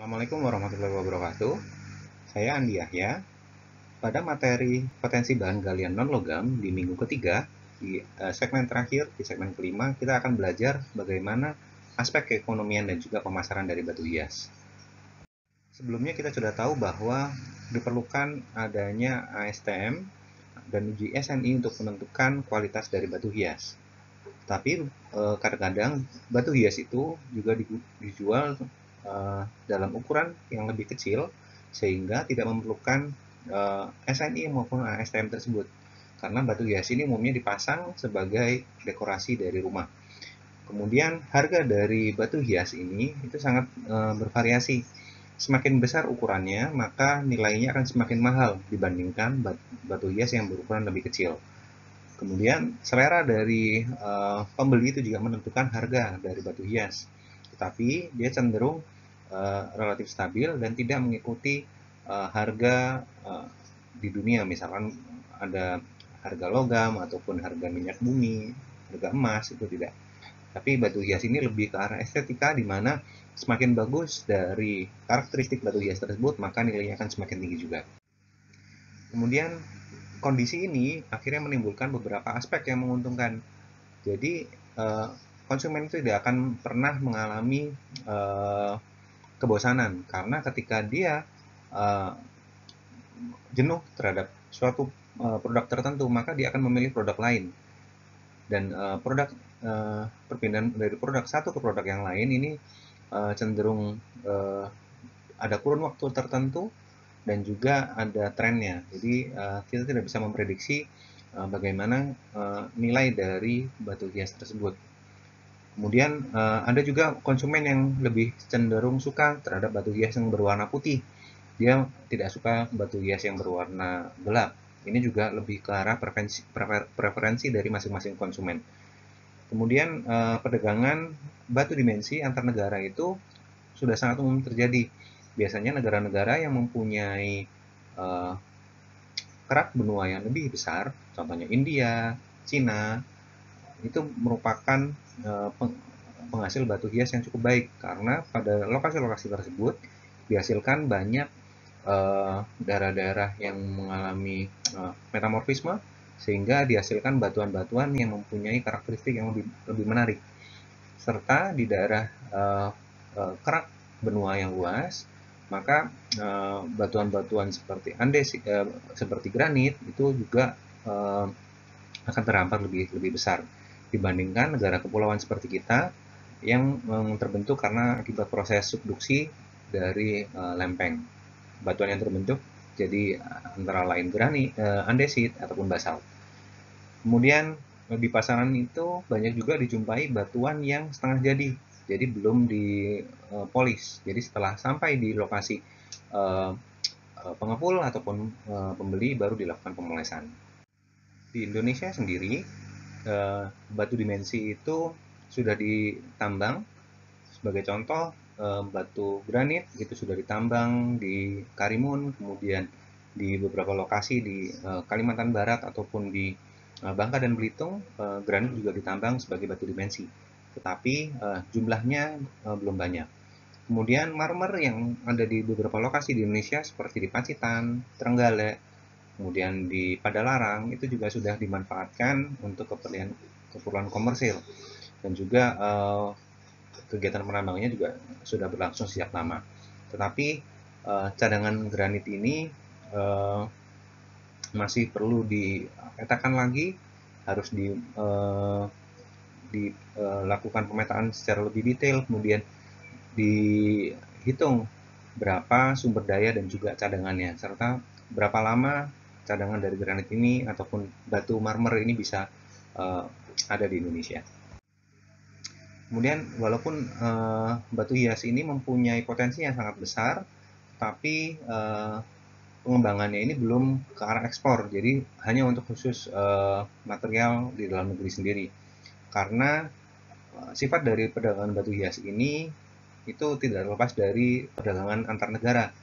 Assalamualaikum warahmatullahi wabarakatuh. Saya Andi Yahya. Pada materi potensi bahan galian non-logam di minggu ketiga, di uh, segmen terakhir, di segmen kelima, kita akan belajar bagaimana aspek keekonomian dan juga pemasaran dari batu hias. Sebelumnya kita sudah tahu bahwa diperlukan adanya ASTM dan uji SNI untuk menentukan kualitas dari batu hias. Tapi eh, kadang-kadang batu hias itu juga dijual uh, dalam ukuran yang lebih kecil sehingga tidak memerlukan uh, eh, SNI maupun ASTM tersebut karena batu hias ini umumnya dipasang sebagai dekorasi dari rumah. Kemudian harga dari batu hias ini itu sangat e, bervariasi. Semakin besar ukurannya, maka nilainya akan semakin mahal dibandingkan batu hias yang berukuran lebih kecil. Kemudian selera dari e, pembeli itu juga menentukan harga dari batu hias tetapi dia cenderung uh, relatif stabil dan tidak mengikuti uh, harga uh, di dunia misalkan ada harga logam ataupun harga minyak bumi, harga emas itu tidak. Tapi batu hias ini lebih ke arah estetika di mana semakin bagus dari karakteristik batu hias tersebut maka nilainya akan semakin tinggi juga. Kemudian kondisi ini akhirnya menimbulkan beberapa aspek yang menguntungkan. Jadi konsumen itu tidak akan pernah mengalami uh, kebosanan. Karena ketika dia uh, jenuh terhadap suatu uh, produk tertentu maka dia akan memilih produk lain. Dan uh, produk uh, perpindahan dari produk satu ke produk yang lain ini uh, cenderung uh, ada kurun waktu tertentu dan juga ada trennya. Jadi uh, kita tidak bisa memprediksi uh, bagaimana uh, nilai dari batu hias tersebut Kemudian uh, ada juga konsumen yang lebih cenderung suka terhadap batu hias yang berwarna putih. Dia tidak suka batu hias yang berwarna gelap. Ini juga lebih ke arah preferensi, preferensi dari masing-masing konsumen. Kemudian uh, perdagangan batu dimensi antar negara itu sudah sangat umum terjadi. Biasanya negara-negara yang mempunyai uh, kerak benua yang lebih besar, contohnya India, Cina, itu merupakan uh, penghasil batu hias yang cukup baik. Karena pada lokasi-lokasi tersebut dihasilkan banyak eh, daerah-daerah yang mengalami uh, metamorfisme sehingga dihasilkan batuan-batuan yang mempunyai karakteristik yang lebih, lebih menarik. Serta di daerah kerak benua yang luas maka batuan-batuan uh, seperti andes uh, seperti granit itu juga uh, akan terhampar lebih lebih besar dibandingkan negara kepulauan seperti kita yang terbentuk karena akibat proses subduksi dari uh, lempeng. Batuan yang terbentuk jadi antara lain granit, uh, andesit ataupun basalt. Kemudian di pasaran itu banyak juga dijumpai batuan yang setengah jadi, jadi belum dipolis. Jadi setelah sampai di lokasi uh, pengepul ataupun uh, pembeli baru dilakukan pemolesan. Di Indonesia sendiri uh, batu dimensi itu sudah ditambang. Sebagai contoh, uh, batu granit itu sudah ditambang di Karimun, kemudian di beberapa lokasi di uh, Kalimantan Barat ataupun di Bangka dan Belitung, granit juga ditambang sebagai batu dimensi. Tetapi jumlahnya belum banyak. Kemudian marmer yang ada di beberapa lokasi di Indonesia seperti di Pacitan, Trenggalek, kemudian di Padalarang itu juga sudah dimanfaatkan untuk keperluan keperluan komersil dan juga uh, kegiatan penambangannya juga sudah berlangsung sejak lama. Tetapi uh, cadangan granit ini uh, masih perlu dipetakan lagi, harus di dilakukan pemetaan secara lebih detail, kemudian dihitung berapa sumber daya dan juga cadangannya, serta berapa lama cadangan dari granit ini ataupun batu marmer ini bisa uh, ada di Indonesia. Kemudian walaupun uh, batu hias ini mempunyai potensi yang sangat besar, tapi uh, pengembangannya ini belum ke arah ekspor, jadi hanya untuk khusus uh, material di dalam negeri sendiri. Karena uh, sifat dari perdagangan batu hias ini itu tidak terlepas dari perdagangan antar negara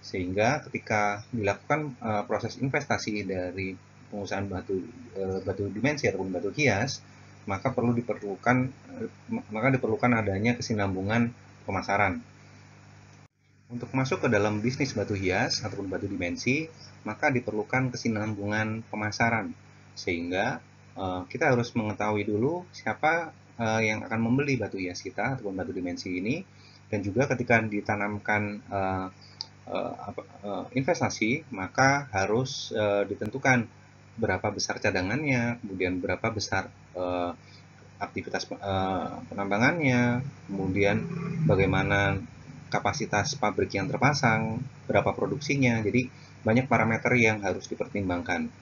sehingga ketika dilakukan uh, proses investasi dari pengusahaan batu uh, batu dimensi ataupun batu hias maka perlu diperlukan uh, maka diperlukan adanya kesinambungan pemasaran Untuk masuk ke dalam bisnis batu hias ataupun batu dimensi, maka diperlukan kesinambungan pemasaran. Sehingga uh, kita harus mengetahui dulu siapa uh, yang akan membeli batu hias kita ataupun batu dimensi ini dan juga ketika ditanamkan uh, investasi maka harus uh, ditentukan berapa besar cadangannya, kemudian berapa besar aktivitas penambangannya, kemudian bagaimana kapasitas pabrik yang terpasang, berapa produksinya. Jadi banyak parameter yang harus dipertimbangkan.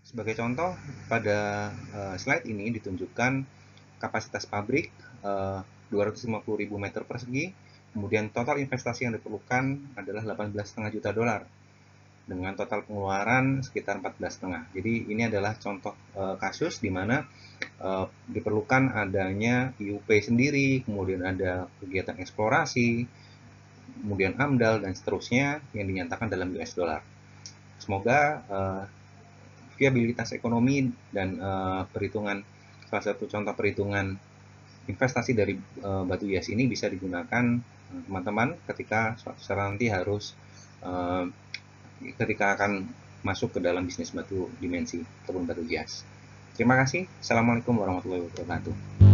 Sebagai contoh, pada slide ini ditunjukkan kapasitas pabrik uh, 250.000 meter persegi, kemudian total investasi yang diperlukan adalah 18,5 juta dolar dengan total pengeluaran sekitar 14,5. Jadi ini adalah contoh uh, kasus di mana uh, diperlukan adanya IUP sendiri, kemudian ada kegiatan eksplorasi, kemudian AMDAL dan seterusnya yang dinyatakan dalam US dollar. Semoga uh, viabilitas ekonomi dan uh, perhitungan salah satu contoh perhitungan investasi dari uh, batu hias ini bisa digunakan teman-teman uh, ketika suatu saat nanti harus uh, ketika akan masuk ke dalam bisnis batu dimensi ataupun batu hias. Terima kasih. Assalamualaikum warahmatullahi wabarakatuh.